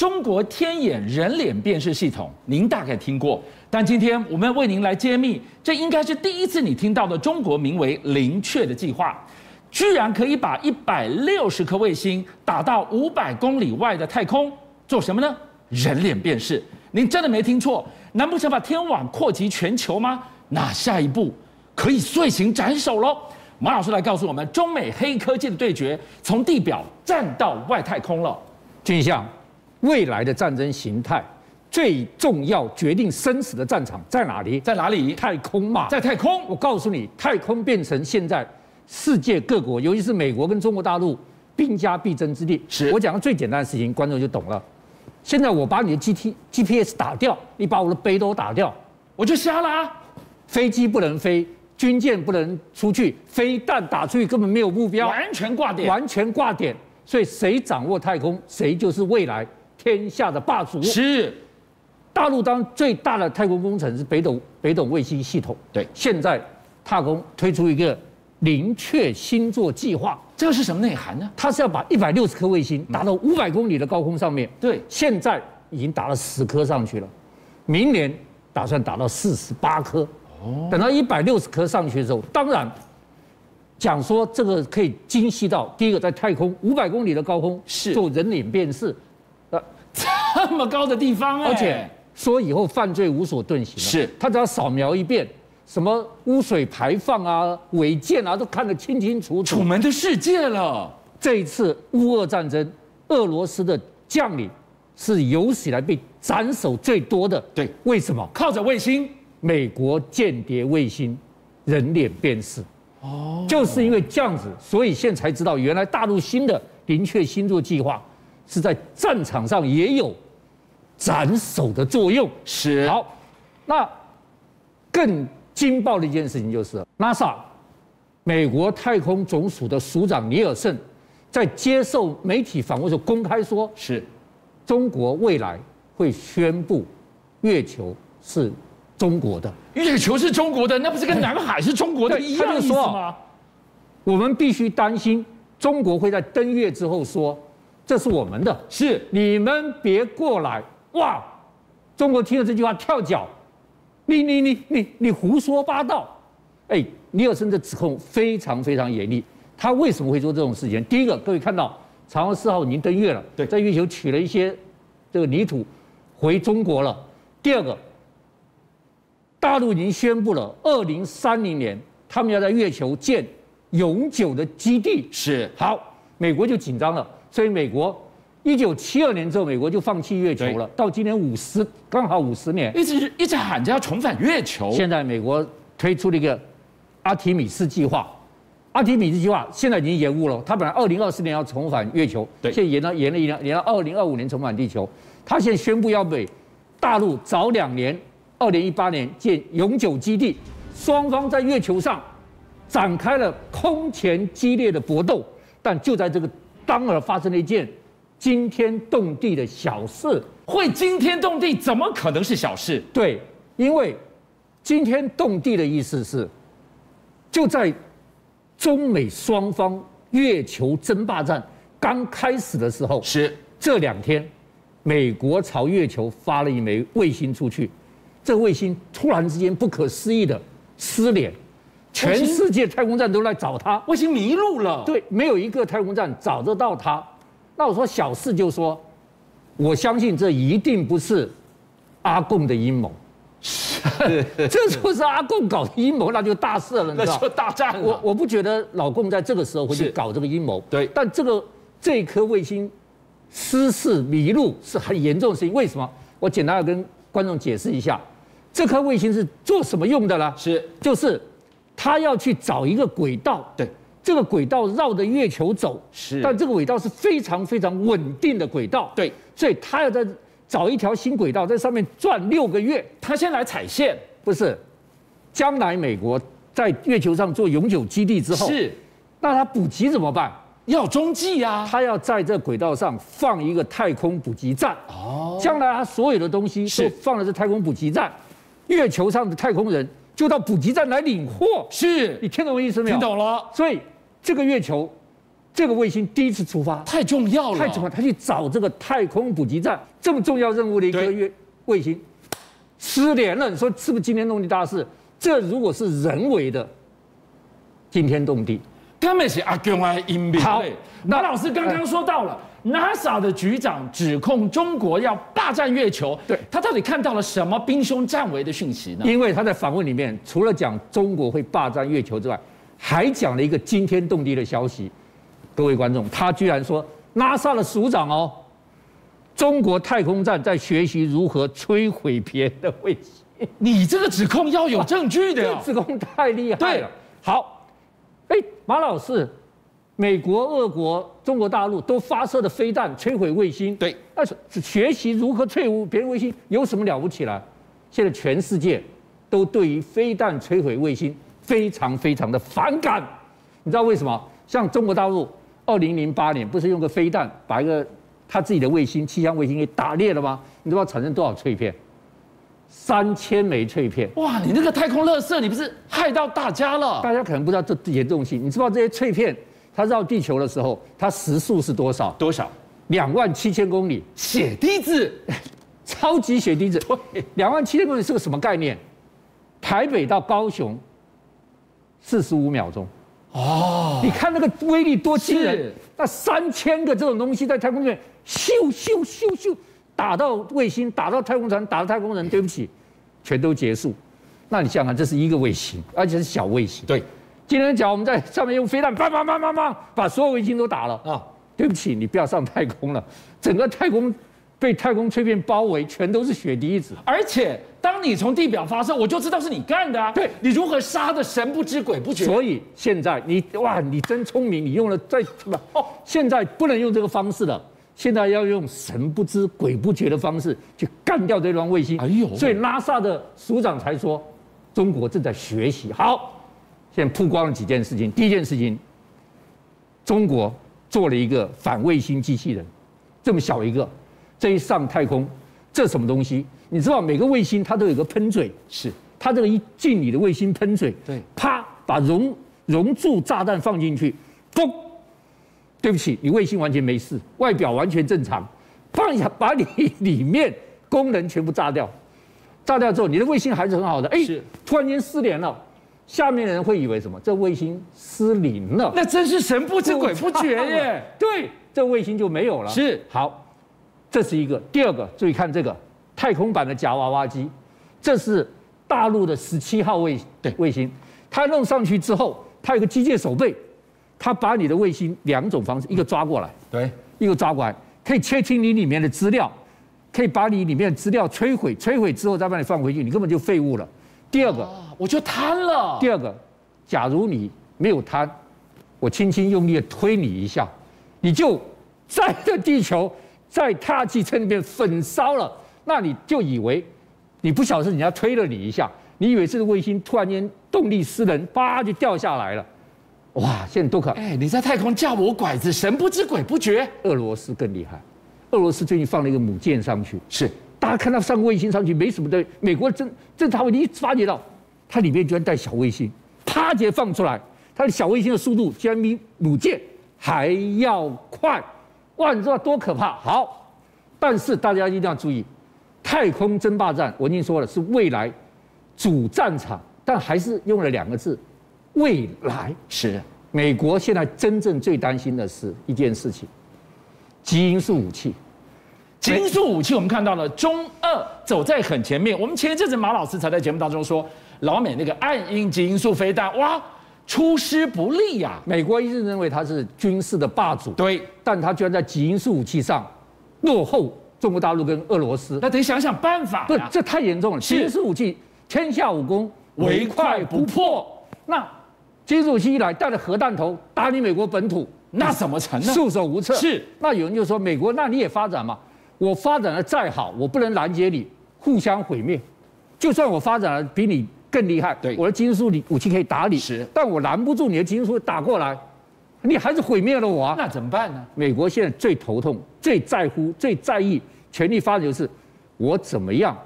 中国天眼人脸辨识系统，您大概听过，但今天我们要为您来揭秘，这应该是第一次你听到的中国名为“灵雀”的计划，居然可以把一百六十颗卫星打到五百公里外的太空，做什么呢？人脸辨识。您真的没听错，难不成把天网扩及全球吗？那下一步可以遂行斩首喽。马老师来告诉我们，中美黑科技的对决从地表战到外太空了。军相，未来的战争形态最重要决定生死的战场在哪里？在哪里？太空嘛，在太空。我告诉你，太空变成现在世界各国，尤其是美国跟中国大陆兵家必争之地。是我讲个最简单的事情，观众就懂了。现在我把你的 G T G P S 打掉，你把我的杯都打掉，我就瞎了啊！飞机不能飞，军舰不能出去，飞弹打出去根本没有目标，完全挂点，完全挂点。所以谁掌握太空，谁就是未来天下的霸主。是，大陆当最大的太空工程是北斗北斗卫星系统。对，现在太空推出一个灵雀星座计划，这个是什么内涵呢？它是要把一百六十颗卫星打到五百公里的高空上面。对，现在已经打了十颗上去了，明年打算打到四十八颗。哦，等到一百六十颗上去的时候，当然讲说这个可以精细到第一个在太空五百公里的高空是做人脸辨识，呃，这么高的地方，而且说以后犯罪无所遁形了。是，他只要扫描一遍，什么污水排放啊、违建啊，都看得清清楚楚。楚门的世界了。这一次乌俄战争，俄罗斯的将领是有史以来被斩首最多的。对，为什么？靠着卫星。美国间谍卫星人脸辨识，哦，就是因为这样子，所以现在才知道，原来大陆新的灵雀星座计划是在战场上也有斩首的作用。是好，那更惊爆的一件事情就是 NASA 美国太空总署的署长尼尔森在接受媒体访问时公开说，是中国未来会宣布月球是。中国的月球是中国的，那不是跟南海是中国的一样意思吗？我们必须担心中国会在登月之后说这是我们的，是你们别过来哇！中国听了这句话跳脚，你你你你你胡说八道！哎，尼尔森的指控非常非常严厉。他为什么会做这种事情？第一个，各位看到嫦娥四号已经登月了，对，在月球取了一些这个泥土回中国了。第二个。大陆已经宣布了，二零三零年他们要在月球建永久的基地。是好，美国就紧张了，所以美国一九七二年之后，美国就放弃月球了。到今年五十，刚好五十年，一直一直喊着要重返月球。现在美国推出了一个阿提米斯计划，阿提米斯计划现在已经延误了。他本来二零二四年要重返月球，对，现在延到延了一年，延到二零二五年重返地球。他现在宣布要比大陆早两年。二零一八年建永久基地，双方在月球上展开了空前激烈的搏斗，但就在这个当而发生了一件惊天动地的小事。会惊天动地，怎么可能是小事？对，因为惊天动地的意思是，就在中美双方月球争霸战刚开始的时候，是这两天，美国朝月球发了一枚卫星出去。这卫星突然之间不可思议的失联，全世界太空站都来找它，卫星迷路了。对，没有一个太空站找得到他。那我说小事就说，我相信这一定不是阿贡的阴谋。这就是阿贡搞的阴谋，那就大事了，那就大战了。我我不觉得老共在这个时候会去搞这个阴谋。对，但这个这颗卫星失事迷路是很严重的事情。为什么？我简单的跟观众解释一下。这颗卫星是做什么用的呢？是，就是它要去找一个轨道，对，这个轨道绕着月球走，是，但这个轨道是非常非常稳定的轨道，对，所以他要在找一条新轨道，在上面转六个月。他先来踩线，不是，将来美国在月球上做永久基地之后，是，那他补给怎么办？要中继啊，他要在这轨道上放一个太空补给站，哦，将来他所有的东西是放在这太空补给站。月球上的太空人就到补给站来领货，是你听懂我意思没有？听懂了。所以这个月球这个卫星第一次出发，太重要了，太重要，他去找这个太空补给站这么重要任务的一个月卫星失联了。你说是不是惊天动地大事？这如果是人为的，惊天动地，根本是阿公啊阴谋。好，马老师刚刚说到了。NASA 的局长指控中国要霸占月球，对他到底看到了什么兵凶战危的讯息呢？因为他在访问里面，除了讲中国会霸占月球之外，还讲了一个惊天动地的消息。各位观众，他居然说 NASA 的署长哦，中国太空站在学习如何摧毁别人的卫星。你这个指控要有证据的，指控太厉害了。好，哎，马老师。美国、俄国、中国大陆都发射的飞弹摧毁卫星，对，那是学习如何摧毁别人卫星有什么了不起了？现在全世界都对于飞弹摧毁卫星非常非常的反感，你知道为什么？像中国大陆，二零零八年不是用个飞弹把一个他自己的卫星气象卫星给打裂了吗？你知道产生多少碎片？三千枚碎片！哇，你那个太空垃圾，你不是害到大家了？大家可能不知道这严重性，你知道这些碎片？它绕地球的时候，它时速是多少？多少？两万七千公里，血滴子，超级血滴子。两万七千公里是个什么概念？台北到高雄，四十五秒钟。哦，你看那个威力多惊人！那三千个这种东西在太空里面咻咻咻咻打到卫星，打到太空船，打到太空人，对不起，全都结束。那你想想，这是一个卫星，而且是小卫星。对。今天讲我们在上面用飞弹，叭叭叭叭叭，把所有卫星都打了啊！对不起，你不要上太空了，整个太空被太空碎片包围，全都是血滴子。而且，当你从地表发射，我就知道是你干的啊！对，你如何杀的神不知鬼不觉？所以现在你哇，你真聪明，你用了在什么？哦，现在不能用这个方式了，现在要用神不知鬼不觉的方式去干掉这双卫星。哎呦，所以拉萨的署长才说，中国正在学习。好。现在曝光了几件事情。第一件事情，中国做了一个反卫星机器人，这么小一个，这一上太空，这什么东西？你知道每个卫星它都有个喷嘴，是它这个一进你的卫星喷嘴，对，啪把熔熔铸炸弹放进去，嘣，对不起，你卫星完全没事，外表完全正常，放一下 把你里面功能全部炸掉，炸掉之后你的卫星还是很好的，哎，突然间失联了。下面的人会以为什么？这卫星失灵了？那真是神不知鬼不 觉耶！对，这卫星就没有了。是好，这是一个。第二个，注意看这个太空版的夹娃娃机，这是大陆的十七号卫对卫星。它弄上去之后，它有个机械手背，它把你的卫星两种方式，一个抓过来，对，一个抓过来，可以窃听你里面的资料，可以把你里面的资料摧毁，摧毁之后再把你放回去，你根本就废物了。第二个。我就瘫了。第二个，假如你没有瘫，我轻轻用力的推你一下，你就在这地球在大气层里面焚烧了。那你就以为你不晓得是人家推了你一下，你以为这个卫星突然间动力失能，叭就掉下来了。哇，现在多可！哎，你在太空叫我拐子，神不知鬼不觉。俄罗斯更厉害，俄罗斯最近放了一个母舰上去，是大家看到上卫星上去没什么的，美国真这他们一发觉到。它里面居然带小卫星，啪直接放出来，它的小卫星的速度居然比母舰还要快，哇！你知道多可怕？好，但是大家一定要注意，太空争霸战我已经说了是未来主战场，但还是用了两个字，未来是。美国现在真正最担心的是一件事情，基因素武器。基因素武器，我们看到了中二走在很前面。我们前一阵子马老师才在节目当中说。老美那个暗音基因素飞弹，哇，出师不利呀！美国一直认为它是军事的霸主，对，但它居然在基因素武器上落后中国大陆跟俄罗斯。那得想想办法。不，这太严重了。基因素武器天下武功，唯快不破。那基因素武器一来，带着核弹头打你美国本土，那怎么成呢？束手无策。是。那有人就说，美国，那你也发展嘛？我发展的再好，我不能拦截你，互相毁灭。就算我发展的比你。更厉害，对，我的金属武器可以打你，是，但我拦不住你的金属打过来，你还是毁灭了我啊！那怎么办呢？美国现在最头痛、最在乎、最在意全力发展就是，我怎么样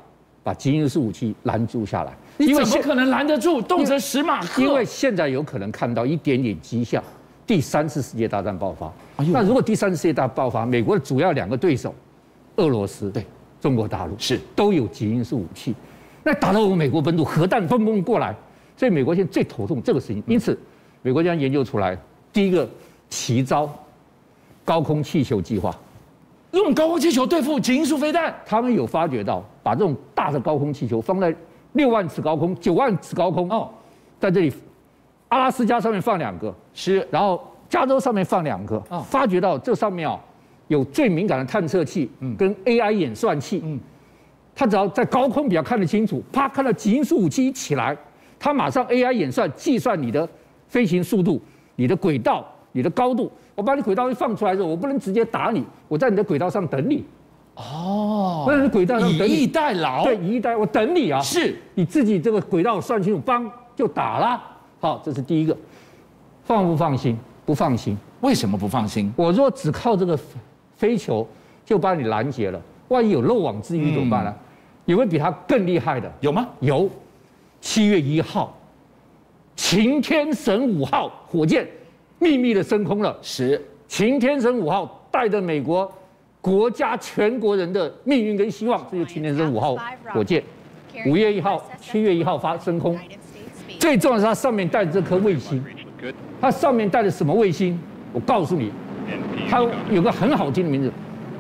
把金属武器拦住下来？你怎么可能拦得住？动辄十马克。因为现在有可能看到一点点迹象，第三次世界大战爆发。那如果第三次世界大战爆发，美国的主要两个对手，俄罗斯对中国大陆是都有基因素武器，那打到我们美国本土，核弹砰砰过来，所以美国现在最头痛这个事情。因此，美国将研究出来第一个奇招，高空气球计划。用高空气球对付基因素飞弹，他们有发觉到，把这种大的高空气球放在六万尺高空、九万尺高空哦，在这里，阿拉斯加上面放两个，是，然后加州上面放两个，啊，发觉到这上面哦有最敏感的探测器，嗯，跟 AI 演算器，嗯，它只要在高空比较看得清楚，啪看到极音速武器一起来，它马上 AI 演算计算你的飞行速度、你的轨道、你的高度。我把你轨道一放出来之后，我不能直接打你，我在你的轨道上等你。哦，那是轨道上等你。以逸待劳。对，以逸待我等你啊。是，你自己这个轨道算清楚，帮就打了。好，这是第一个。放不放心？不放心。为什么不放心？我若只靠这个飞球就把你拦截了，万一有漏网之鱼怎么办呢？有没有比他更厉害的？有吗？有。七月一号，擎天神五号火箭。秘密的升空了，是擎天神五号带着美国国家全国人的命运跟希望，这就擎天神五号火箭，五月一号、七月一号发升空。最重要是它上面带着这颗卫星，它上面带着什么卫星？我告诉你，它有个很好听的名字，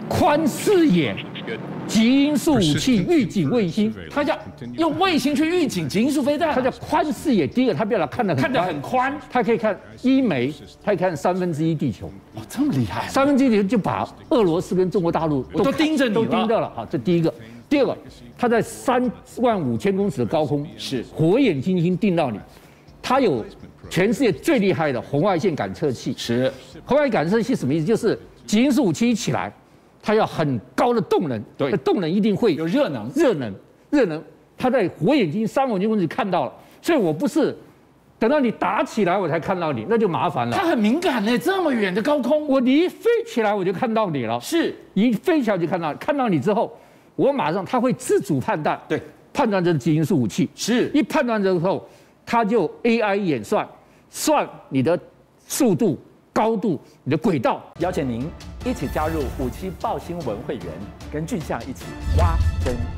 宽视野。极音速武器预警卫星，它叫用卫星去预警极音速飞弹，它叫宽视野。第一个，它不要看得看得很宽，它可以看一枚，它可以看三分之一地球。哦，这么厉害！三分之一地球就把俄罗斯跟中国大陆都盯着你都盯着了。好，这第一个。第二个，它在三万五千公尺的高空，是火眼金睛盯到你。它有全世界最厉害的红外线感测器。是红外感测器什么意思？就是极音速武器一起来。它要很高的动能，对，动能一定会有热能，热能，热能。它在火眼金、三五千公尺看到了，所以我不是等到你打起来我才看到你，那就麻烦了。它很敏感呢，这么远的高空，我你一飞起来我就看到你了，是。一飞起来就看到，看到你之后，我马上它会自主判断，对，判断这是基因素武器，是。一判断之后，它就 AI 演算，算你的速度。高度，你的轨道，邀请您一起加入五七报新闻会员，跟俊相一起挖真。